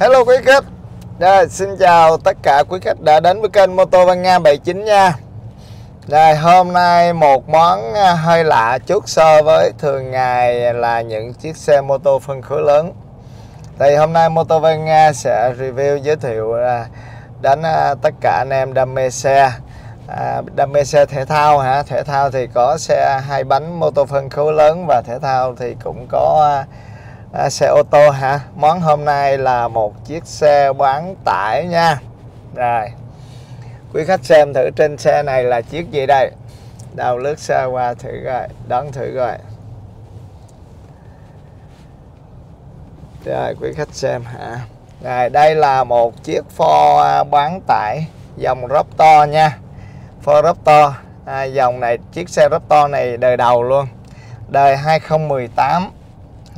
Hello quý khách. Rồi, Xin chào tất cả quý khách đã đến với kênh Moto Văn Nga 79 nha. Rồi, hôm nay một món à, hơi lạ chút so với thường ngày là những chiếc xe mô tô phân khối lớn. Thì hôm nay Moto Văn Nga sẽ review giới thiệu à, đến à, tất cả anh em đam mê xe. À, đam mê xe thể thao hả? Thể thao thì có xe hai bánh mô tô phân khối lớn và thể thao thì cũng có à, xe ô tô hả? Món hôm nay là một chiếc xe bán tải nha. Rồi. Quý khách xem thử trên xe này là chiếc gì đây? Đào lướt xe qua thử rồi đón thử rồi rồi quý khách xem hả? Rồi đây là một chiếc Ford à, bán tải. Dòng Raptor nha. Ford Raptor à, dòng này chiếc xe Raptor này đời đầu luôn. Đời 2018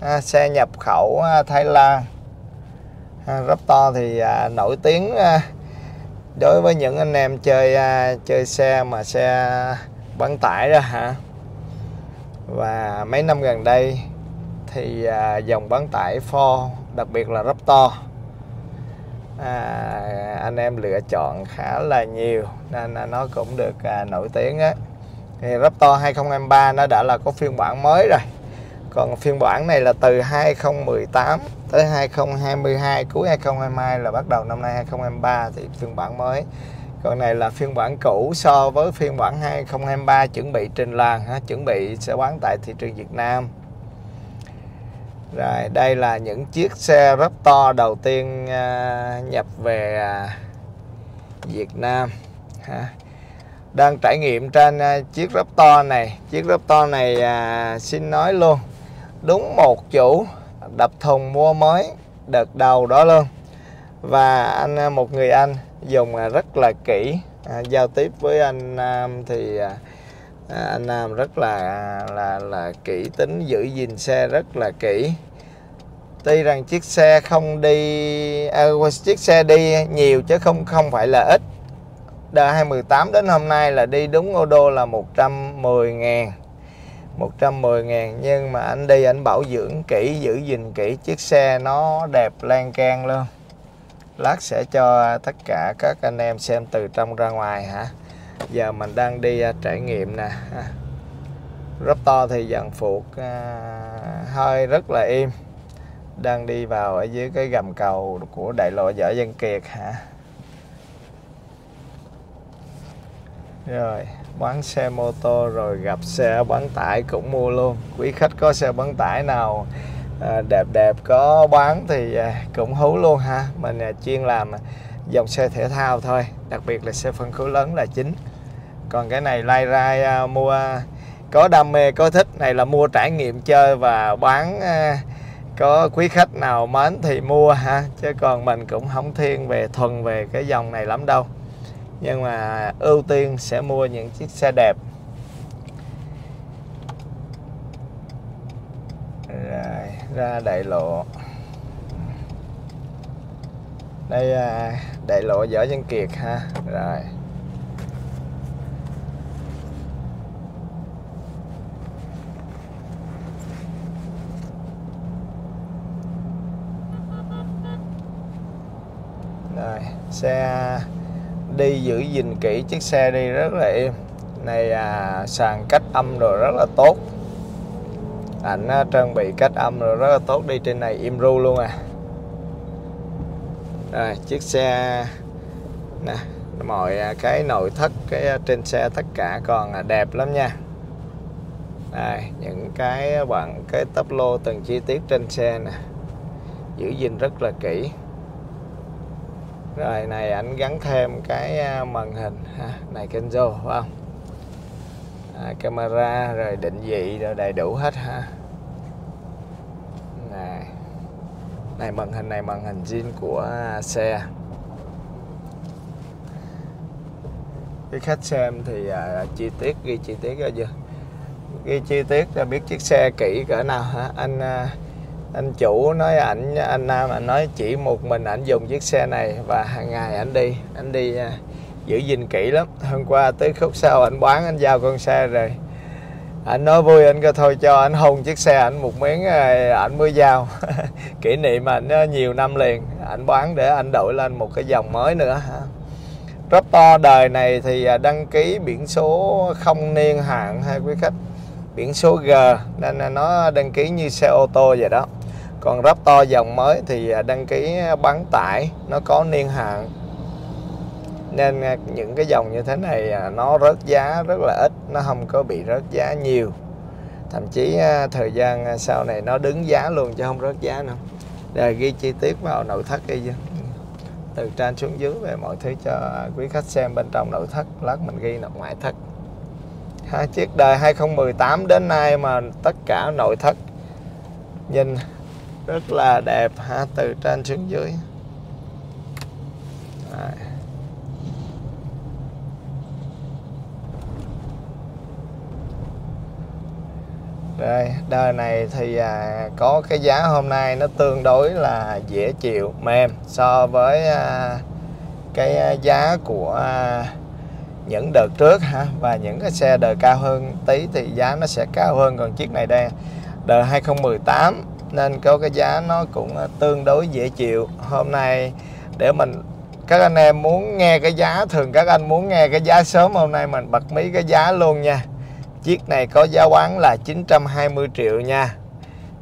à, xe nhập khẩu à, Thái Lan. À, Raptor thì à, nổi tiếng à, đối với những anh em chơi à, chơi xe mà xe bán tải đó hả? Và mấy năm gần đây thì à, dòng bán tải Ford đặc biệt là Raptor à, anh em lựa chọn khá là nhiều nên à, nó cũng được à, nổi tiếng á. Thì Raptor 2023 nó đã là có phiên bản mới rồi còn phiên bản này là từ 2018 tới 2022 cuối 2022 là bắt đầu năm nay 2023 thì phiên bản mới. Còn này là phiên bản cũ so với phiên bản 2023 chuẩn bị trình làng ha, chuẩn bị sẽ bán tại thị trường Việt Nam. Rồi đây là những chiếc xe Raptor đầu tiên à, nhập về à, Việt Nam ha. đang trải nghiệm trên à, chiếc Raptor này. Chiếc Raptor này à, xin nói luôn đúng một chủ đập thùng mua mới đợt đầu đó luôn. Và anh à, một người anh dùng à, rất là kỹ à, giao tiếp với anh Nam thì à, à anh Nam rất là là là kỹ tính giữ gìn xe rất là kỹ. Tuy rằng chiếc xe không đi à, chiếc xe đi nhiều chứ không không phải là ít. Đời 2018 đến hôm nay là đi đúng ô đô là 110 ngàn. 110 ngàn nhưng mà anh đi anh bảo dưỡng kỹ giữ gìn kỹ chiếc xe nó đẹp lan can luôn. Lát sẽ cho tất cả các anh em xem từ trong ra ngoài hả? Giờ mình đang đi à, trải nghiệm nè rất to thì dàn phuộc uh, à, hơi rất là im. Đang đi vào ở dưới cái gầm cầu của đại lộ võ Dân Kiệt hả? Rồi bán xe mô tô rồi gặp xe bán tải cũng mua luôn. Quý khách có xe bán tải nào à, đẹp đẹp có bán thì à, cũng hú luôn ha. Mình à, chuyên làm dòng xe thể thao thôi đặc biệt là xe phân khối lớn là chính. Còn cái này lai ra à, mua à, có đam mê có thích này là mua trải nghiệm chơi và bán à, có quý khách nào mến thì mua ha. Chứ còn mình cũng không thiên về thuần về cái dòng này lắm đâu nhưng mà ưu tiên sẽ mua những chiếc xe đẹp. Rồi, ra đại lộ. Đây là đại lộ võ Văn Kiệt ha. Rồi. Rồi, xe đi giữ gìn kỹ chiếc xe đi rất là êm. Này à, sàn cách âm rồi rất là tốt. Ảnh à, trang bị cách âm rồi rất là tốt đi trên này im ru luôn à. Rồi chiếc xe nè mọi à, cái nội thất cái à, trên xe tất cả còn à, đẹp lắm nha. Đây những cái à, bạn cái tắp lô từng chi tiết trên xe nè. Giữ gìn rất là kỹ rồi này ảnh gắn thêm cái à, màn hình ha. này Kenzo phải không? À, camera rồi định vị rồi đầy đủ hết ha. Này này màn hình này màn hình zin của à, xe. Cái khách xem thì à, chi tiết ghi chi tiết ra chưa? Ghi chi tiết là biết chiếc xe kỹ cỡ nào hả anh à, anh chủ nói ảnh, anh nam, anh nói chỉ một mình ảnh dùng chiếc xe này và hàng ngày ảnh đi. Anh đi à, giữ gìn kỹ lắm. Hôm qua tới khúc sau anh bán anh giao con xe rồi. Anh nói vui anh có thôi cho anh hôn chiếc xe ảnh một miếng à, ảnh mới giao. Kỷ niệm anh à, nhiều năm liền. Ảnh bán để anh đổi lên một cái dòng mới nữa hả to, đời này thì đăng ký biển số không niên hạn hay quý khách. Biển số G, nên là nó đăng ký như xe ô tô vậy đó còn Raptor dòng mới thì à, đăng ký bán tải nó có niên hạn. Nên à, những cái dòng như thế này à, nó rớt giá rất là ít nó không có bị rớt giá nhiều. Thậm chí thời gian sau này nó đứng giá luôn chứ không rớt giá nữa. Rồi ghi chi tiết vào nội thất đi chứ. Từ trên xuống dưới về mọi thứ cho quý khách xem bên trong nội thất lát mình ghi nội ngoại thất. Ha, chiếc đời 2018 đến nay mà tất cả nội thất nhìn rất là đẹp ha từ trên xuống dưới. Đấy. Rồi, đời này thì à, có cái giá hôm nay nó tương đối là dễ chịu, mềm so với à, cái à, giá của à, những đợt trước ha. Và những cái xe đời cao hơn tí thì giá nó sẽ cao hơn. Còn chiếc này đây đời 2018 nên có cái giá nó cũng ờ, tương đối dễ chịu. Hôm nay để mình, các anh em muốn nghe cái giá, thường các anh muốn nghe cái giá sớm hôm nay mình bật mí cái giá luôn nha. Chiếc này có giá bán là 920 triệu nha.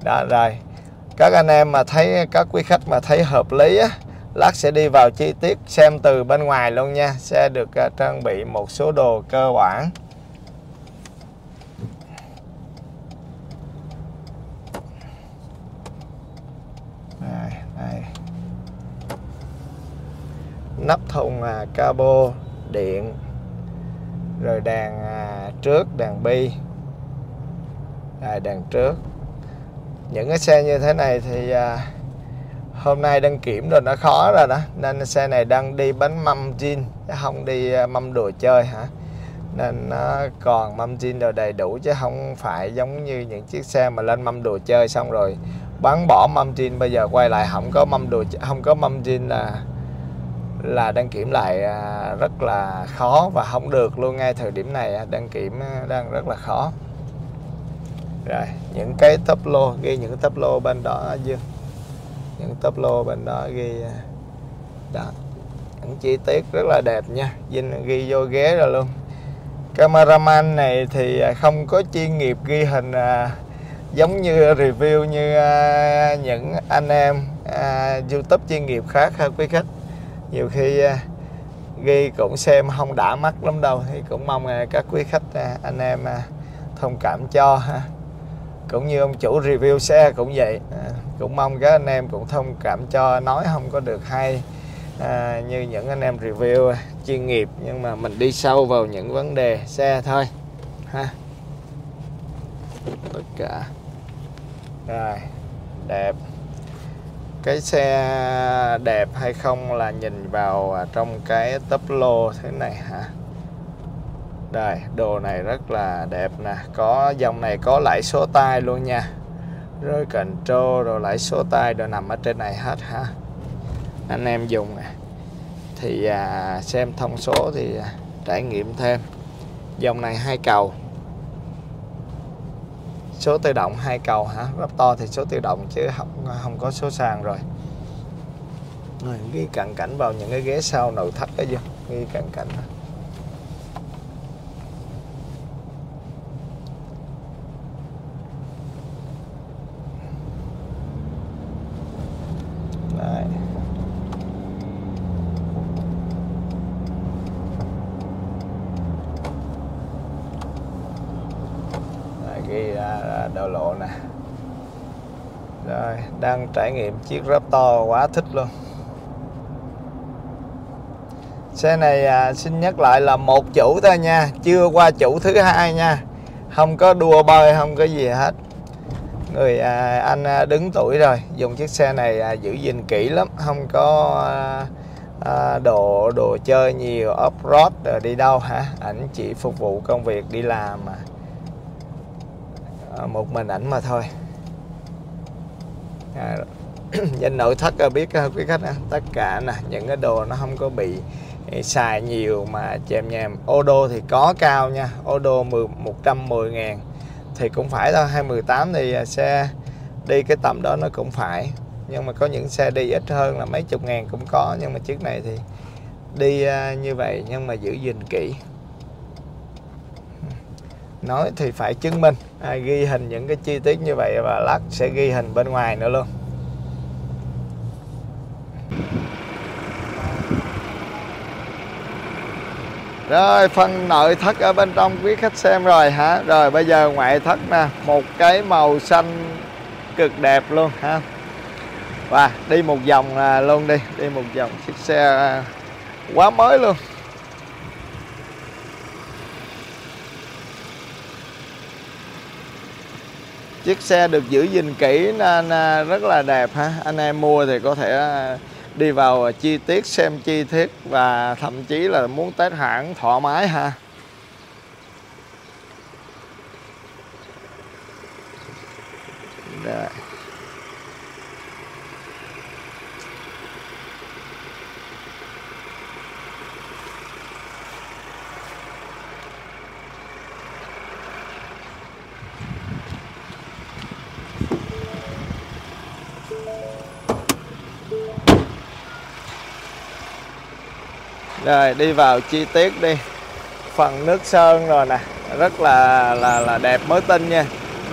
Đó, rồi. Các anh em mà thấy, các quý khách mà thấy hợp lý á, Lát sẽ đi vào chi tiết xem từ bên ngoài luôn nha. Xe được ờ, trang bị một số đồ cơ bản. Đây. Nắp thùng à, cabo điện rồi đèn à, trước đèn bi. Đây, đèn trước. Những cái xe như thế này thì à, hôm nay đăng kiểm rồi nó khó rồi đó nên xe này đang đi bánh mâm zin không đi à, mâm đồ chơi hả? Nên nó còn mâm jean rồi đầy đủ chứ không phải giống như những chiếc xe mà lên mâm đồ chơi xong rồi bán bỏ mâm jean. Bây giờ quay lại không có mâm đồ không có mâm jean là là đăng kiểm lại à, rất là khó và không được luôn. Ngay thời điểm này à, đăng kiểm à, đang rất là khó. Rồi những cái tấp lô ghi những tấp lô bên đó dương những tấp lô bên đó ghi đó. Những chi tiết rất là đẹp nha. Vinh ghi vô ghế rồi luôn. Cameraman này thì không có chuyên nghiệp ghi hình à, giống như uh, review như uh, những anh em uh, youtube chuyên nghiệp khác ha quý khách. Nhiều khi ghi cũng xem không đã mắt lắm đâu thì cũng mong các quý khách anh em thông cảm cho ha. Cũng như ông chủ review xe cũng vậy cũng mong các anh em cũng thông cảm cho nói không có được hay à, như những anh em review chuyên nghiệp nhưng mà mình đi sâu vào những vấn đề xe thôi ha. Tất cả rồi đẹp. Cái xe đẹp hay không là nhìn vào à, trong cái tấp lô thế này hả? Đây đồ này rất là đẹp nè. Có dòng này có lãi số tay luôn nha. Rồi control rồi lãi số tay đều nằm ở trên này hết ha anh em dùng thì à, xem thông số thì à, trải nghiệm thêm. Dòng này hai cầu số tự động hai cầu hả? To thì số tự động chứ không không có số sàn rồi. Rồi, ghi cận cảnh vào những cái ghế sau nội thất đó gì ghi cận cảnh đó. Đào lộ nè. Rồi đang trải nghiệm chiếc Raptor quá thích luôn. Xe này à, xin nhắc lại là một chủ thôi nha chưa qua chủ thứ hai nha. Không có đua bơi không có gì hết. Người à, anh à, đứng tuổi rồi dùng chiếc xe này à, giữ gìn kỹ lắm không có à, à, đồ đồ chơi nhiều off road à, đi đâu hả? Ảnh chỉ phục vụ công việc đi làm mà à, một mình ảnh mà thôi. À, danh nội thất à, biết à, quý khách à, tất cả nè những cái đồ nó không có bị xài nhiều mà chèm nhèm ô đô thì có cao nha ô đô 10, 110 ngàn. Thì cũng phải thôi 218 thì xe đi cái tầm đó nó cũng phải. Nhưng mà có những xe đi ít hơn là mấy chục ngàn cũng có nhưng mà chiếc này thì đi như vậy nhưng mà giữ gìn kỹ nói thì phải chứng minh. À, ghi hình những cái chi tiết như vậy và lát sẽ ghi hình bên ngoài nữa luôn. Rồi phần nội thất ở bên trong quý khách xem rồi hả? Rồi bây giờ ngoại thất nè Một cái màu xanh cực đẹp luôn ha. Và đi một vòng à, luôn đi Đi một vòng chiếc xe à, quá mới luôn. Chiếc xe được giữ gìn kỹ nên à, rất là đẹp ha. Anh em mua thì có thể à, đi vào à, chi tiết, xem chi tiết và thậm chí là muốn test hãng thoải mái ha. Rồi, đi vào chi tiết đi. Phần nước sơn rồi nè. Rất là là là đẹp, mới tinh nha.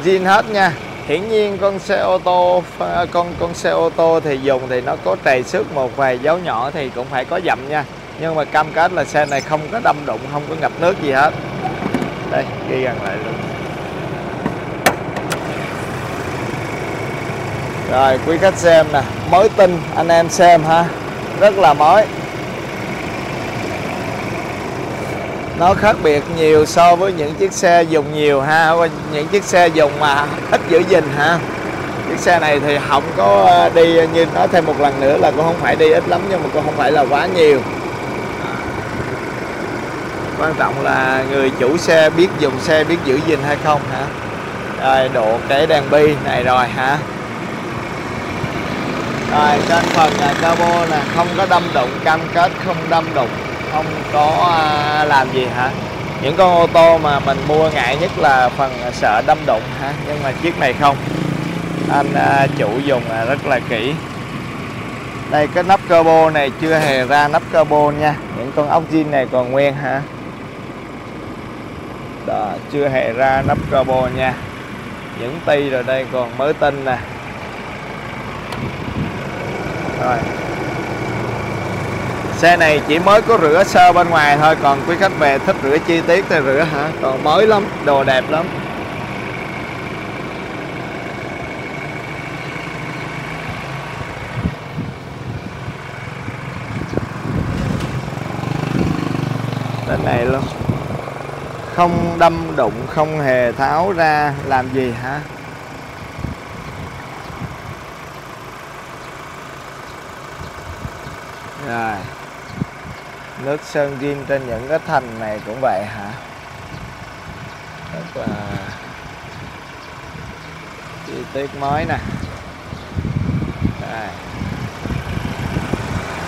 Zin hết nha. Hiển nhiên con xe ô tô con con xe ô tô thì dùng thì nó có trầy xước một vài dấu nhỏ thì cũng phải có dặm nha. Nhưng mà cam kết là xe này không có đâm đụng, không có ngập nước gì hết. Đây, ghi gần lại luôn. Rồi, quý khách xem nè. Mới tinh anh em xem ha. Rất là mới. Nó khác biệt nhiều so với những chiếc xe dùng nhiều ha những chiếc xe dùng mà ít giữ gìn ha. Chiếc xe này thì không có ờ, đi như nói thêm một lần nữa là cũng không phải đi ít lắm nhưng mà cũng không phải là quá nhiều. Quan trọng là người chủ xe biết dùng xe, biết giữ gìn hay không hả? Rồi, độ cái đèn bi này rồi hả? Rồi trên phần là cabo là không có đâm đụng, cam kết không đâm đụng không có à, làm gì hả? Những con ô tô mà mình mua ngại nhất là phần sợ đâm đụng hả? Nhưng mà chiếc này không. Anh à, chủ dùng à, rất là kỹ. Đây cái nắp carbo này chưa hề ra nắp carbo nha. Những con ốc zin này còn nguyên hả? Đó, chưa hề ra nắp carbo nha. Những ti rồi đây còn mới tinh nè. Rồi xe này chỉ mới có rửa sơ bên ngoài thôi, còn quý khách về thích rửa chi tiết thì rửa hả? Còn mới lắm, đồ đẹp lắm. Đến này luôn. Không đâm đụng, không hề tháo ra, làm gì hả? Rồi nước sơn zin trên những cái thành này cũng vậy hả? Rất là chi tiết mới nè. Rồi.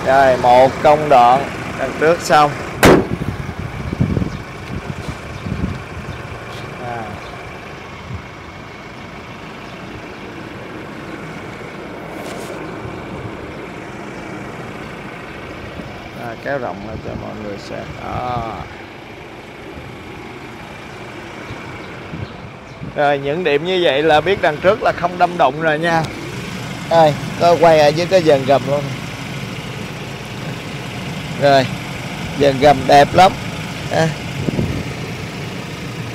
rồi, một công đoạn đằng trước xong kéo rộng ra cho mọi người xem. Đó. rồi những điểm như vậy là biết đằng trước là không đâm động rồi nha. Đây có quay ở dưới cái dàn gầm luôn. Rồi dàn gầm đẹp lắm. À.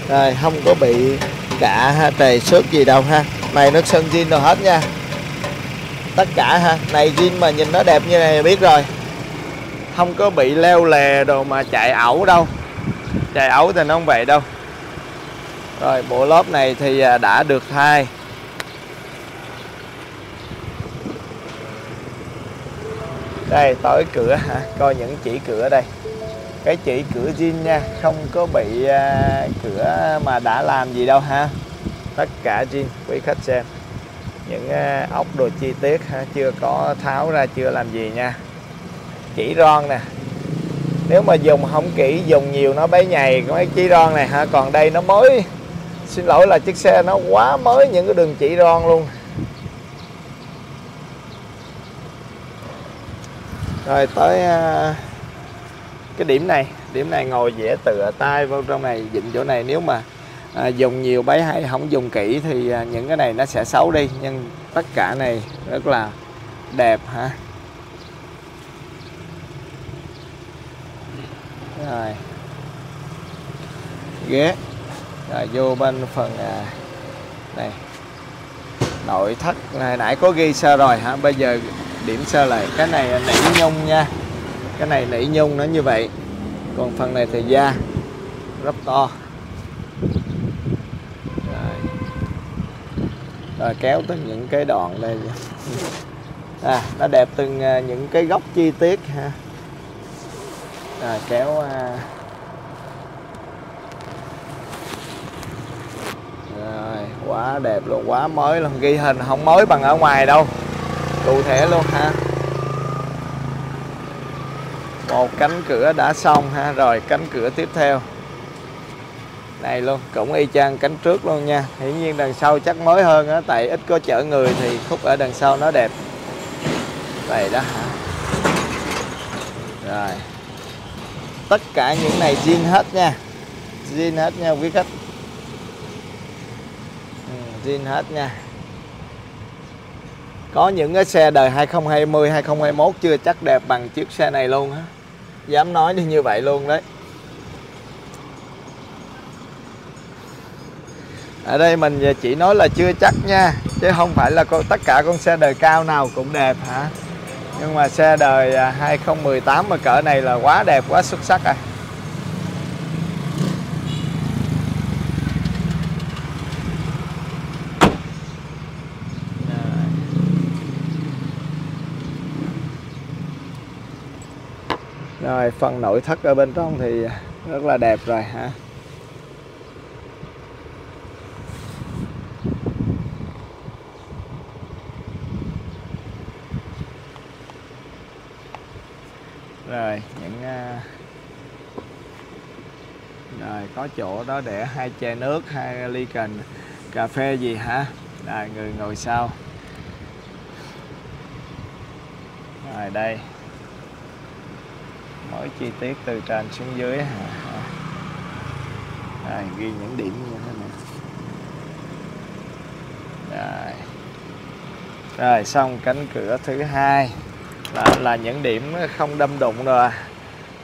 rồi không có bị cả ha, trầy xước gì đâu ha. Này nó sơn zin rồi hết nha. Tất cả ha này zin mà nhìn nó đẹp như này biết rồi không có bị leo lè đồ mà chạy ẩu đâu. Chạy ẩu thì nó không vậy đâu. Rồi, bộ lốp này thì à, đã được thay đây tối cửa hả? Coi những chỉ cửa đây. Cái chỉ cửa zin nha, không có bị à, cửa mà đã làm gì đâu ha. Tất cả zin, quý khách xem. Những à, ốc đồ chi tiết ha, chưa có tháo ra, chưa làm gì nha chỉ ron nè. Nếu mà dùng không kỹ dùng nhiều nó bấy nhầy cái chỉ ron này ha còn đây nó mới. Xin lỗi là chiếc xe nó quá mới những cái đường chỉ ron luôn. Rồi tới à, cái điểm này. Điểm này ngồi dễ tựa tay vào trong này dịnh chỗ này. Nếu mà à, dùng nhiều bấy hay không dùng kỹ thì à, những cái này nó sẽ xấu đi. Nhưng tất cả này rất là đẹp hả? Rồi. Ghế. Rồi vô bên phần à, này. Nội thất. Này nãy có ghi sơ rồi hả? Bây giờ điểm sơ lại cái này nỉ nhung nha. Cái này nỉ nhung nó như vậy. Còn phần này thì da. Rất to. Rồi, rồi kéo từng những cái đoạn đây à, nó đẹp từng à, những cái góc chi tiết ha à, kéo à, rồi quá đẹp luôn quá mới luôn ghi hình không mới bằng ở ngoài đâu cụ thể luôn ha. Một cánh cửa đã xong ha rồi cánh cửa tiếp theo. Này luôn cũng y chang cánh trước luôn nha hiển nhiên đằng sau chắc mới hơn á tại ít có chở người thì khúc ở đằng sau nó đẹp. Vậy đó hả? Rồi tất cả những này zin hết nha. Zin hết nha quý khách. Ừ, zin hết nha. Có những cái xe đời 2020 2021 chưa chắc đẹp bằng chiếc xe này luôn á. Dám nói như vậy luôn đấy. Ở đây mình chỉ nói là chưa chắc nha chứ không phải là tất cả con xe đời cao nào cũng đẹp hả? Nhưng mà xe đời à, 2018 mà cỡ này là quá đẹp, quá xuất sắc à. rồi. Rồi, phần nội thất ở bên trong thì rất là đẹp rồi, hả? Rồi, những à, rồi, có chỗ đó để hai chai nước, hai ly cần cà phê gì hả? Rồi, người ngồi sau. Rồi, đây. Mỗi chi tiết từ trên xuống dưới hả? Rồi, ghi những điểm như thế này. Rồi. Rồi, xong cánh cửa thứ hai là, là những điểm không đâm đụng rồi.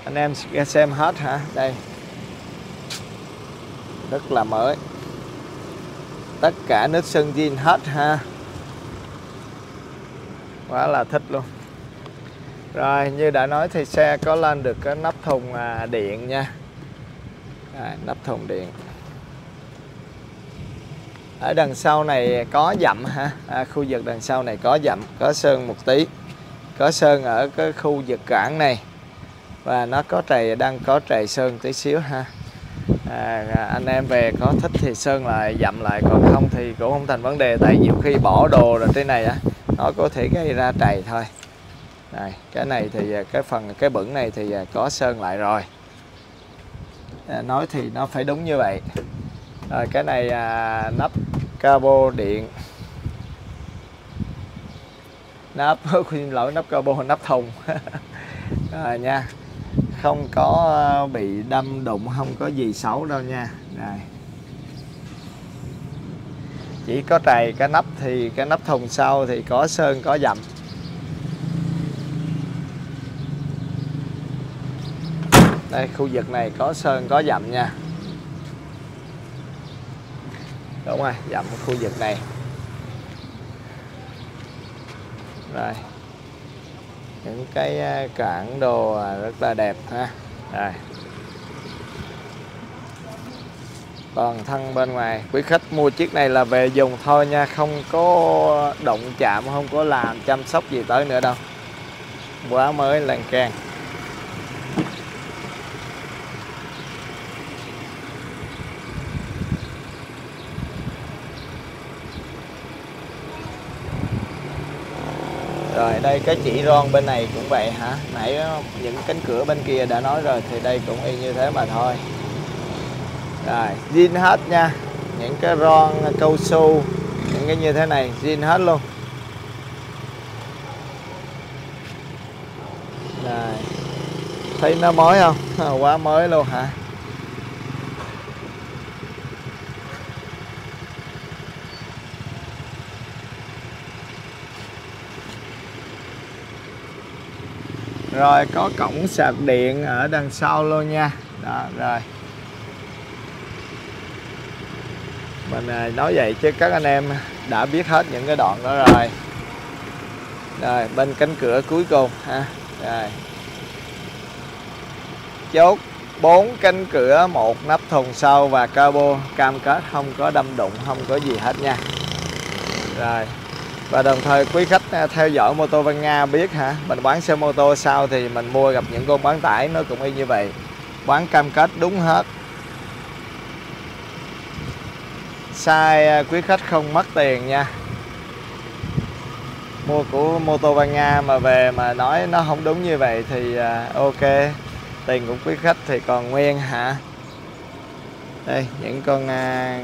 Anh em xem hết hả? Đây. Rất là mới. Tất cả nước sơn zin hết ha. Quá là thích luôn. Rồi như đã nói thì xe có lên được cái nắp thùng à, điện nha. À, nắp thùng điện. Ở đằng sau này có dặm ha. À, khu vực đằng sau này có dặm có sơn một tí có sơn ở cái khu vực cảng này. Và nó có trầy đang có trầy sơn tí xíu ha. À, anh em về có thích thì sơn lại dặm lại còn không thì cũng không thành vấn đề tại nhiều khi bỏ đồ rồi trên này á nó có thể gây ra trầy thôi. Này cái này thì à, cái phần cái bẩn này thì à, có sơn lại rồi. À, nói thì nó phải đúng như vậy. Rồi cái này à, nắp cabo điện nắp xin lỗi nắp carbon, nắp thùng. Rồi nha, không có ờ, bị đâm đụng, không có gì xấu đâu nha. Rồi. Chỉ có trầy cái nắp thì, cái nắp thùng sau thì có sơn, có dặm đây, khu vực này có sơn, có dặm nha. Đúng rồi dặm khu vực này. Rồi. Những cái à, cản đồ à, rất là đẹp ha. Rồi. Còn thân bên ngoài, quý khách mua chiếc này là về dùng thôi nha, không có động chạm, không có làm chăm sóc gì tới nữa đâu. Quá mới lan can rồi, đây cái chỉ ron bên này cũng vậy hả? Nãy những cánh cửa bên kia đã nói rồi, thì đây cũng y như thế mà thôi. Rồi, zin hết nha. Những cái ron, cao su, những cái như thế này, zin hết luôn. Rồi, thấy nó mới không? Quá mới luôn hả? Rồi, có cổng sạc điện ở đằng sau luôn nha. Đó, rồi. Mình à, nói vậy chứ các anh em đã biết hết những cái đoạn đó rồi. Rồi, bên cánh cửa cuối cùng, ha. Rồi. Chốt bốn cánh cửa, một nắp thùng sau và cabo cam kết không có đâm đụng, không có gì hết nha. Rồi và đồng thời quý khách à, theo dõi mô tô Văn Nga biết hả? Mình bán xe mô tô sau thì mình mua gặp những con bán tải, nó cũng y như vậy. Bán cam kết đúng hết. Sai à, quý khách không mất tiền nha. Mua của mô tô Văn Nga mà về mà nói nó không đúng như vậy thì à, ok. Tiền của quý khách thì còn nguyên hả? Đây, những con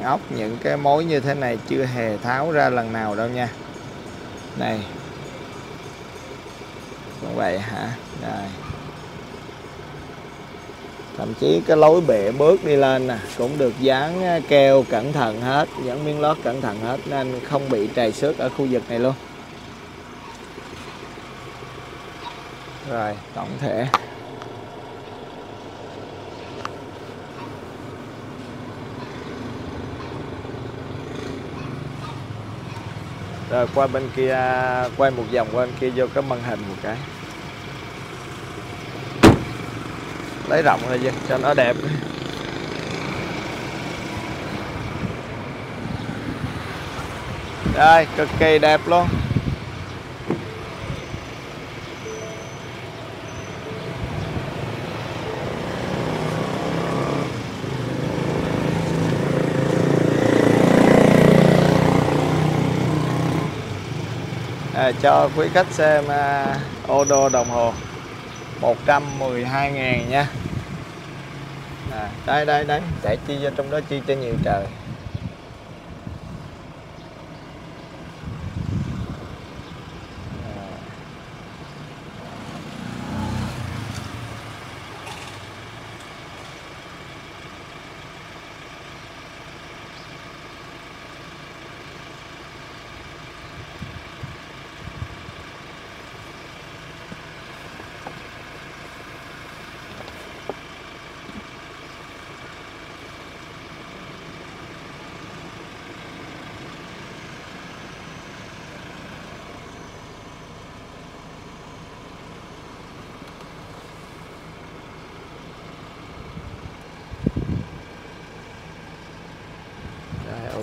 ốc những cái mối như thế này chưa hề tháo ra lần nào đâu nha này cũng vậy hả? Rồi. Thậm chí cái lối bệ bước đi lên nè, cũng được dán keo cẩn thận hết, dán miếng lót cẩn thận hết, nên không bị trầy xước ở khu vực này luôn. Rồi, tổng thể. Rồi, qua bên kia, quay một vòng qua bên kia vô cái màn hình một cái. Lấy rộng ra chứ cho nó đẹp. Đây, cực kỳ đẹp luôn. À, cho quý khách xem à, ô đô đồng hồ. 112 ngàn nha. À, đây đây đấy chạy chi vô trong đó chi cho nhiều trời.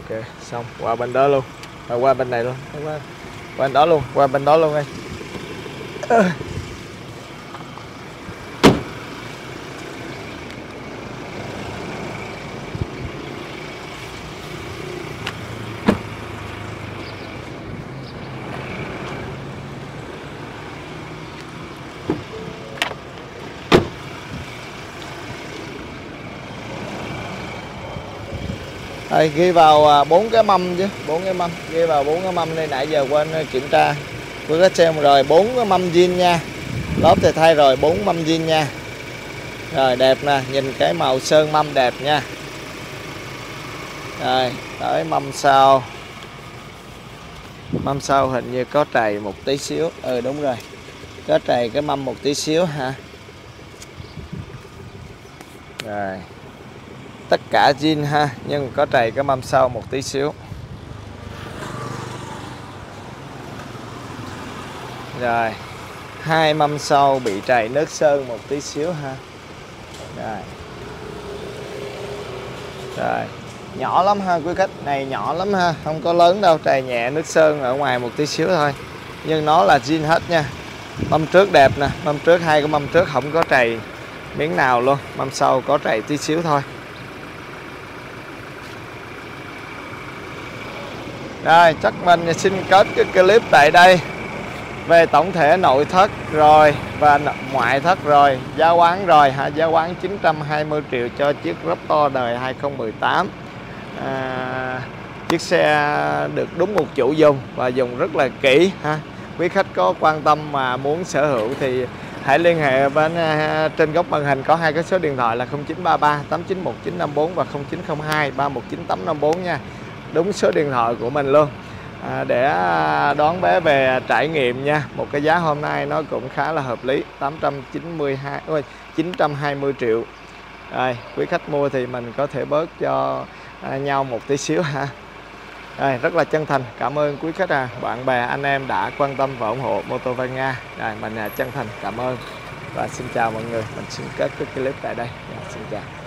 Ok xong. Qua bên đó luôn. À, qua bên này luôn. Qua bên đó luôn qua bên đó luôn anh. Rồi ghi vào à, bốn cái mâm chứ, bốn cái mâm. Ghi vào bốn cái mâm đây nãy giờ quên à, kiểm tra. Với cái xem rồi, bốn cái mâm zin nha. Lốp thì thay rồi, bốn mâm zin nha. Rồi, đẹp nè, nhìn cái màu sơn mâm đẹp nha. Rồi, tới mâm sau. Mâm sau hình như có trầy một tí xíu. Ừ đúng rồi. Có trầy cái mâm một tí xíu ha rồi tất cả zin ha, nhưng có trầy cái mâm sau một tí xíu. Rồi, hai mâm sau bị trầy nước sơn một tí xíu ha. Rồi. Rồi, nhỏ lắm ha, quý khách, này nhỏ lắm ha, không có lớn đâu, trầy nhẹ nước sơn ở ngoài một tí xíu thôi. Nhưng nó là zin hết nha. Mâm trước đẹp nè, mâm trước hai cái mâm trước không có trầy miếng nào luôn, mâm sau có trầy tí xíu thôi. Rồi chắc mình xin kết cái clip tại đây. Về tổng thể nội thất rồi Và ngoại thất rồi Giá quán rồi ha Giá quán 920 triệu cho chiếc Raptor đời 2018 à, Chiếc xe được đúng một chủ dùng Và dùng rất là kỹ ha. Quý khách có quan tâm mà muốn sở hữu thì hãy liên hệ bên à, trên góc màn hình có hai cái số điện thoại là 0933 891954 và 0902 319854 nha đúng số điện thoại của mình luôn. À, để à, đón bé về trải nghiệm nha. Một cái giá hôm nay nó cũng khá là hợp lý 892 ôi 920 triệu. Rồi quý khách mua thì mình có thể bớt cho à, nhau một tí xíu ha. Rồi, rất là chân thành. Cảm ơn quý khách à. Bạn bè anh em đã quan tâm và ủng hộ mô tô Văn Nga rồi mình à, chân thành. Cảm ơn. Và xin chào mọi người. Mình xin kết cái clip tại đây. Rồi, xin chào.